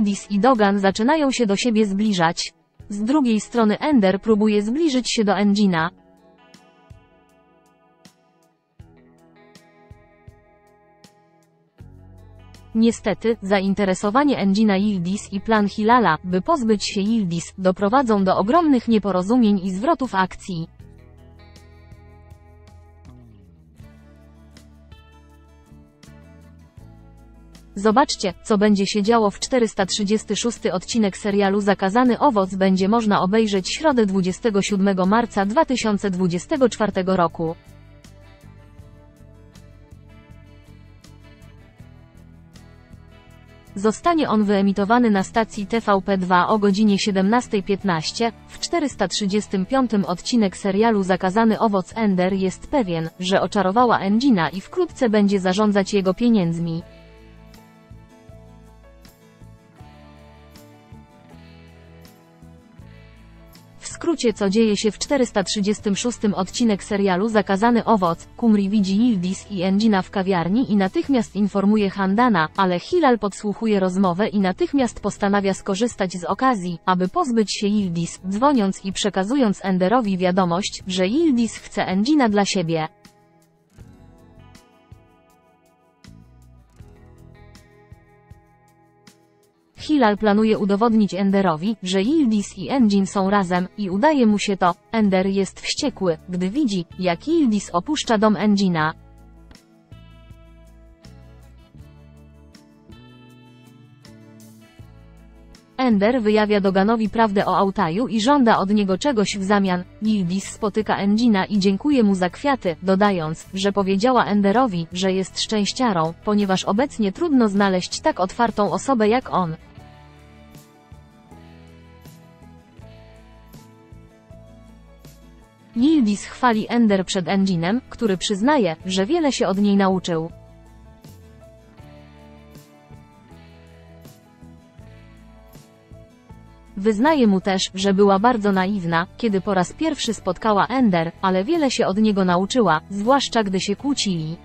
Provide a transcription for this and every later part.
Yildiz i Dogan zaczynają się do siebie zbliżać. Z drugiej strony Ender próbuje zbliżyć się do Engina. Niestety, zainteresowanie Engina Yildiz i plan Hilala, by pozbyć się Yildiz, doprowadzą do ogromnych nieporozumień i zwrotów akcji. Zobaczcie, co będzie się działo w 436 odcinek serialu Zakazany Owoc będzie można obejrzeć środę 27 marca 2024 roku. Zostanie on wyemitowany na stacji TVP2 o godzinie 17.15. W 435 odcinek serialu Zakazany Owoc Ender jest pewien, że oczarowała Engina i wkrótce będzie zarządzać jego pieniędzmi. Skrócie co dzieje się w 436 odcinek serialu Zakazany Owoc, Kumri widzi Yildiz i Engina w kawiarni i natychmiast informuje Handana, ale Hilal podsłuchuje rozmowę i natychmiast postanawia skorzystać z okazji, aby pozbyć się Yildiz, dzwoniąc i przekazując Enderowi wiadomość, że Yildiz chce Engina dla siebie. Hilal planuje udowodnić Enderowi, że Yildiz i Engine są razem, i udaje mu się to. Ender jest wściekły, gdy widzi, jak Yildiz opuszcza dom Engina. Ender wyjawia Doganowi prawdę o Autaju i żąda od niego czegoś w zamian. Yildiz spotyka Engina i dziękuje mu za kwiaty, dodając, że powiedziała Enderowi, że jest szczęściarą, ponieważ obecnie trudno znaleźć tak otwartą osobę jak on. Yildiz chwali Ender przed Enginem, który przyznaje, że wiele się od niej nauczył. Wyznaje mu też, że była bardzo naiwna, kiedy po raz pierwszy spotkała Ender, ale wiele się od niego nauczyła, zwłaszcza gdy się kłócili.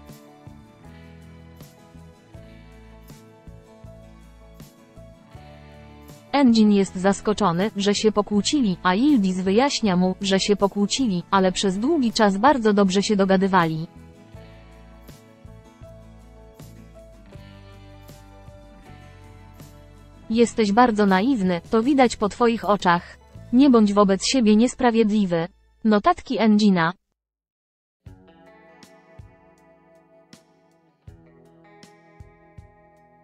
Engine jest zaskoczony, że się pokłócili, a Yildiz wyjaśnia mu, że się pokłócili, ale przez długi czas bardzo dobrze się dogadywali. Jesteś bardzo naiwny, to widać po twoich oczach. Nie bądź wobec siebie niesprawiedliwy. Notatki Engina.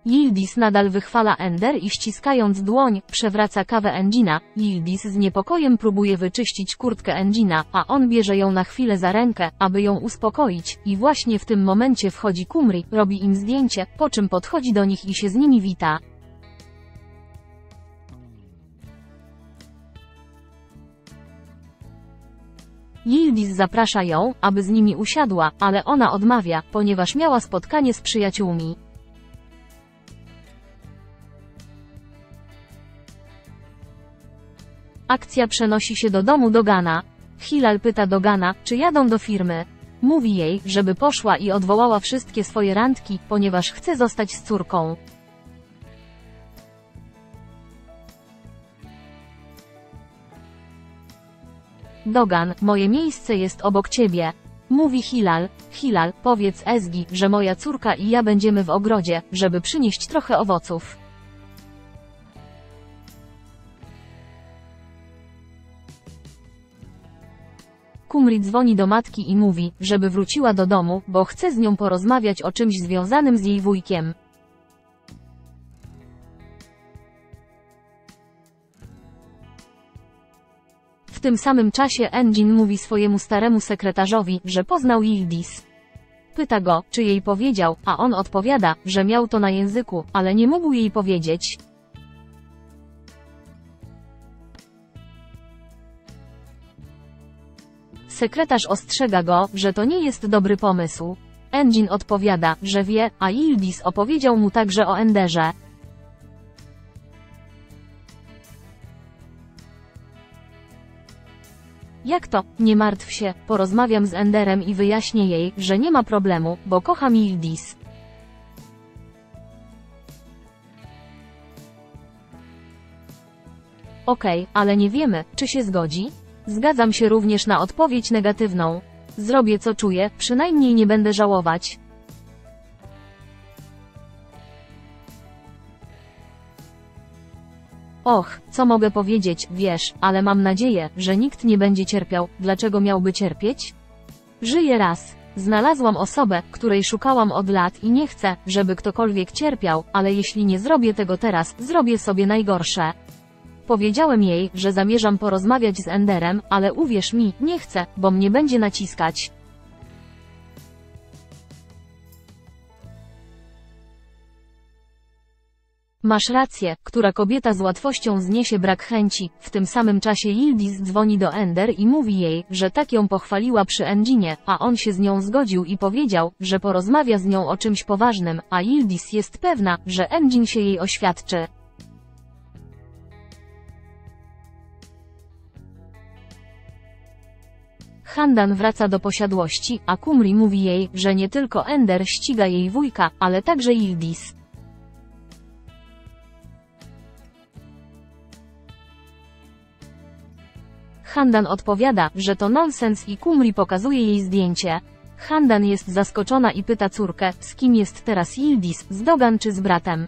Yildiz nadal wychwala Ender i ściskając dłoń, przewraca kawę Engina. Yildiz z niepokojem próbuje wyczyścić kurtkę Engina, a on bierze ją na chwilę za rękę, aby ją uspokoić, i właśnie w tym momencie wchodzi Kumri, robi im zdjęcie, po czym podchodzi do nich i się z nimi wita. Yildiz zaprasza ją, aby z nimi usiadła, ale ona odmawia, ponieważ miała spotkanie z przyjaciółmi. Akcja przenosi się do domu Dogana. Hilal pyta Dogana, czy jadą do firmy. Mówi jej, żeby poszła i odwołała wszystkie swoje randki, ponieważ chce zostać z córką. Dogan, moje miejsce jest obok ciebie. Mówi Hilal, Hilal, powiedz Ezgi, że moja córka i ja będziemy w ogrodzie, żeby przynieść trochę owoców. Kumri dzwoni do matki i mówi, żeby wróciła do domu, bo chce z nią porozmawiać o czymś związanym z jej wujkiem. W tym samym czasie Engine mówi swojemu staremu sekretarzowi, że poznał Yildiz. Pyta go, czy jej powiedział, a on odpowiada, że miał to na języku, ale nie mógł jej powiedzieć. Sekretarz ostrzega go, że to nie jest dobry pomysł. Engine odpowiada, że wie, a Yildiz opowiedział mu także o Enderze. Jak to? Nie martw się, porozmawiam z Enderem i wyjaśnię jej, że nie ma problemu, bo kocham Yildiz. Okej, ale nie wiemy, czy się zgodzi? Zgadzam się również na odpowiedź negatywną. Zrobię co czuję, przynajmniej nie będę żałować. Och, co mogę powiedzieć, wiesz, ale mam nadzieję, że nikt nie będzie cierpiał, dlaczego miałby cierpieć? Żyję raz. Znalazłam osobę, której szukałam od lat i nie chcę, żeby ktokolwiek cierpiał, ale jeśli nie zrobię tego teraz, zrobię sobie najgorsze. Powiedziałem jej, że zamierzam porozmawiać z Enderem, ale uwierz mi, nie chcę, bo mnie będzie naciskać. Masz rację, która kobieta z łatwością zniesie brak chęci. W tym samym czasie Yildiz dzwoni do Ender i mówi jej, że tak ją pochwaliła przy Enginie, a on się z nią zgodził i powiedział, że porozmawia z nią o czymś poważnym, a Yildiz jest pewna, że Engin się jej oświadczy. Handan wraca do posiadłości, a Kumri mówi jej, że nie tylko Ender ściga jej wujka, ale także Yildiz. Handan odpowiada, że to nonsens i Kumri pokazuje jej zdjęcie. Handan jest zaskoczona i pyta córkę, z kim jest teraz Yildiz, z Dogan czy z bratem.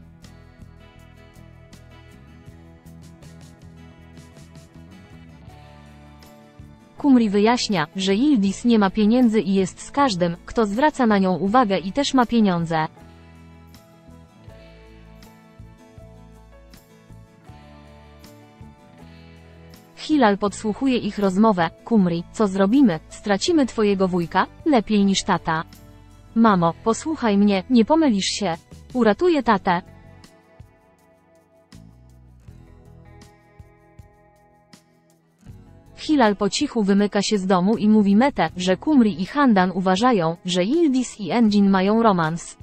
Kumri wyjaśnia, że Yildiz nie ma pieniędzy i jest z każdym, kto zwraca na nią uwagę i też ma pieniądze. Hilal podsłuchuje ich rozmowę. Kumri, co zrobimy? Stracimy twojego wujka? Lepiej niż tata. Mamo, posłuchaj mnie, nie pomylisz się. Uratuję tatę. Hilal po cichu wymyka się z domu i mówi Mete, że Kumri i Handan uważają, że Yildiz i Engin mają romans.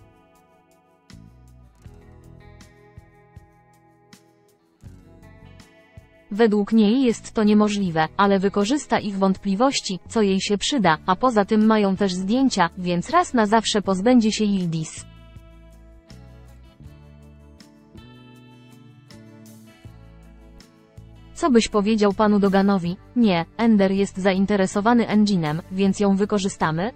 Według niej jest to niemożliwe, ale wykorzysta ich wątpliwości, co jej się przyda, a poza tym mają też zdjęcia, więc raz na zawsze pozbędzie się Yildiz. Co byś powiedział panu Doganowi? Nie, Ender jest zainteresowany Enginem, więc ją wykorzystamy?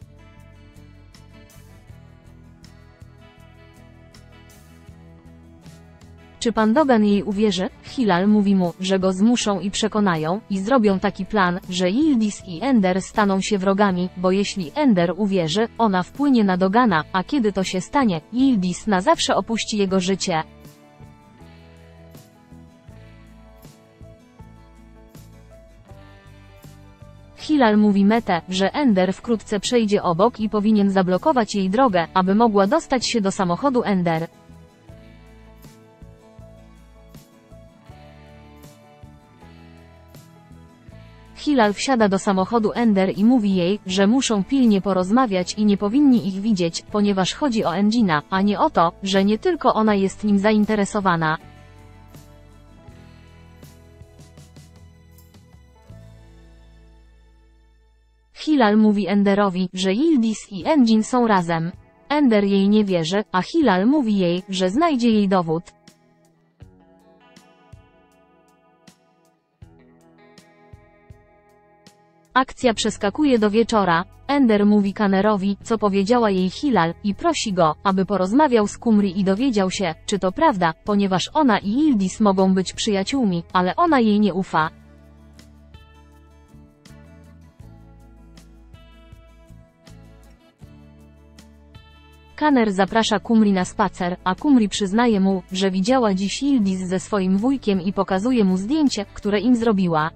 Czy pan Dogan jej uwierzy? Hilal mówi mu, że go zmuszą i przekonają, i zrobią taki plan, że Yildiz i Ender staną się wrogami, bo jeśli Ender uwierzy, ona wpłynie na Dogana, a kiedy to się stanie, Yildiz na zawsze opuści jego życie. Hilal mówi Mete, że Ender wkrótce przejdzie obok i powinien zablokować jej drogę, aby mogła dostać się do samochodu Ender. Hilal wsiada do samochodu Ender i mówi jej, że muszą pilnie porozmawiać i nie powinni ich widzieć, ponieważ chodzi o Engina, a nie o to, że nie tylko ona jest nim zainteresowana. Hilal mówi Enderowi, że Yildiz i Engin są razem. Ender jej nie wierzy, a Hilal mówi jej, że znajdzie jej dowód. Akcja przeskakuje do wieczora. Ender mówi Kanerowi, co powiedziała jej Hilal, i prosi go, aby porozmawiał z Kumri i dowiedział się, czy to prawda, ponieważ ona i Yildiz mogą być przyjaciółmi, ale ona jej nie ufa. Kaner zaprasza Kumri na spacer, a Kumri przyznaje mu, że widziała dziś Yildiz ze swoim wujkiem i pokazuje mu zdjęcie, które im zrobiła.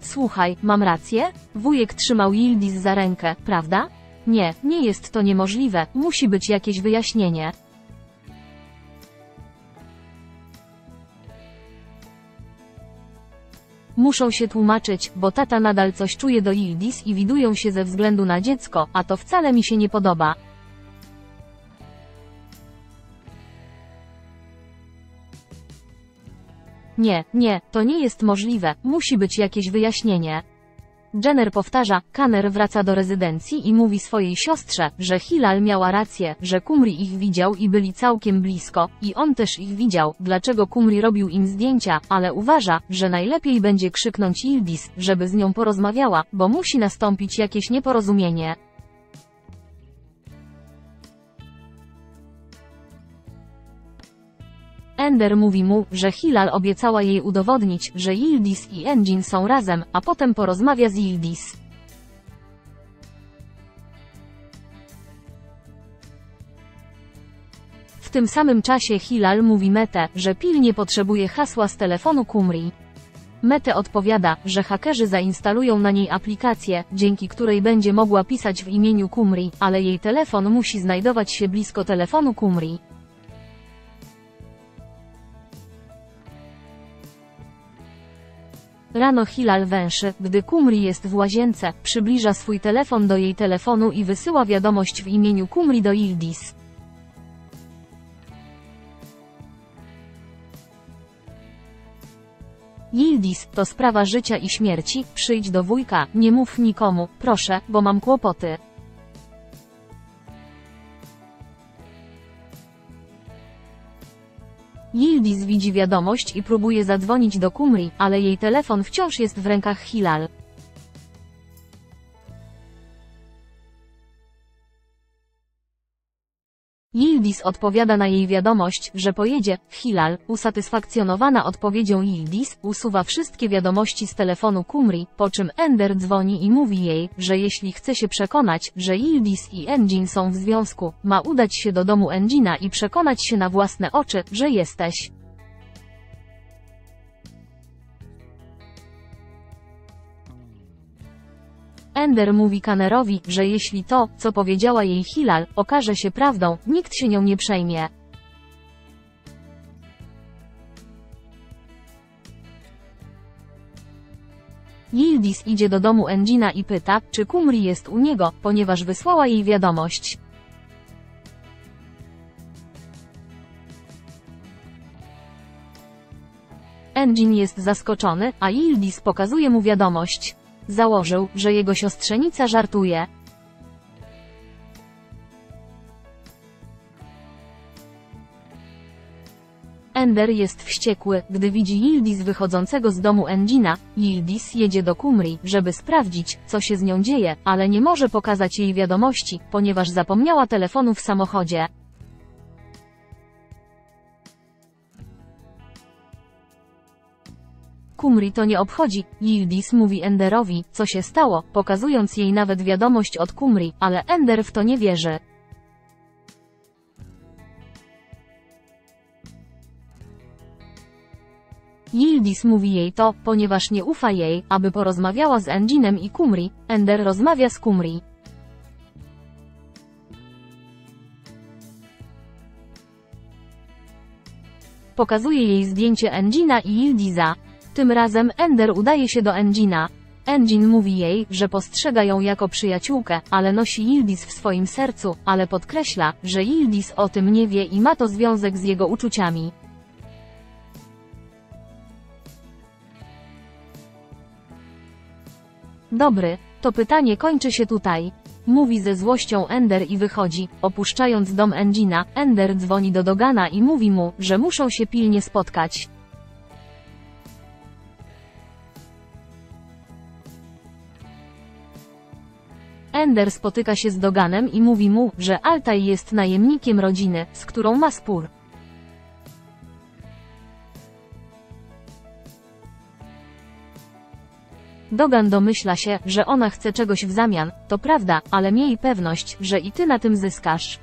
Słuchaj, mam rację? Wujek trzymał Yildiz za rękę, prawda? Nie, nie jest to niemożliwe, musi być jakieś wyjaśnienie. Muszą się tłumaczyć, bo tata nadal coś czuje do Yildiz i widują się ze względu na dziecko, a to wcale mi się nie podoba. Nie, nie, to nie jest możliwe, musi być jakieś wyjaśnienie. Jenner powtarza, Kanner wraca do rezydencji i mówi swojej siostrze, że Hilal miała rację, że Kumri ich widział i byli całkiem blisko, i on też ich widział, dlaczego Kumri robił im zdjęcia, ale uważa, że najlepiej będzie krzyknąć Ildis, żeby z nią porozmawiała, bo musi nastąpić jakieś nieporozumienie. Ender mówi mu, że Hilal obiecała jej udowodnić, że Yildiz i Engine są razem, a potem porozmawia z Yildiz. W tym samym czasie Hilal mówi Mete, że pilnie potrzebuje hasła z telefonu Kumri. Mete odpowiada, że hakerzy zainstalują na niej aplikację, dzięki której będzie mogła pisać w imieniu Kumri, ale jej telefon musi znajdować się blisko telefonu Kumri. Rano Hilal węszy, gdy Kumri jest w łazience, przybliża swój telefon do jej telefonu i wysyła wiadomość w imieniu Kumri do Ildis. Yildiz, to sprawa życia i śmierci, przyjdź do wujka, nie mów nikomu, proszę, bo mam kłopoty. Yildiz widzi wiadomość i próbuje zadzwonić do Kumri, ale jej telefon wciąż jest w rękach Hilal. Odpowiada na jej wiadomość, że pojedzie. Hilal, usatysfakcjonowana odpowiedzią Yildiz, usuwa wszystkie wiadomości z telefonu Kumri, po czym Ender dzwoni i mówi jej, że jeśli chce się przekonać, że Yildiz i Engine są w związku, ma udać się do domu Engina i przekonać się na własne oczy, że jesteś. Ender mówi Kanerowi, że jeśli to, co powiedziała jej Hilal, okaże się prawdą, nikt się nią nie przejmie. Yildiz idzie do domu Engina i pyta, czy Kumri jest u niego, ponieważ wysłała jej wiadomość. Engine jest zaskoczony, a Yildiz pokazuje mu wiadomość. Założył, że jego siostrzenica żartuje. Ender jest wściekły, gdy widzi Yildiz wychodzącego z domu Engina. Yildiz jedzie do Kumri, żeby sprawdzić, co się z nią dzieje, ale nie może pokazać jej wiadomości, ponieważ zapomniała telefonu w samochodzie. Kumri to nie obchodzi, Yildiz mówi Enderowi, co się stało, pokazując jej nawet wiadomość od Kumri, ale Ender w to nie wierzy. Yildiz mówi jej to, ponieważ nie ufa jej, aby porozmawiała z Enginem i Kumri, Ender rozmawia z Kumri. Pokazuje jej zdjęcie Engina i Yildiza. Tym razem Ender udaje się do Engina. Engine mówi jej, że postrzega ją jako przyjaciółkę, ale nosi Yildiz w swoim sercu, ale podkreśla, że Yildiz o tym nie wie i ma to związek z jego uczuciami. Dobry, to pytanie kończy się tutaj. Mówi ze złością Ender i wychodzi. Opuszczając dom Engina, Ender dzwoni do Dogana i mówi mu, że muszą się pilnie spotkać. Ender spotyka się z Doganem i mówi mu, że Altaj jest najemnikiem rodziny, z którą ma spór. Dogan domyśla się, że ona chce czegoś w zamian, to prawda, ale miej pewność, że i ty na tym zyskasz.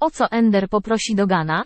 O co Ender poprosi Dogana?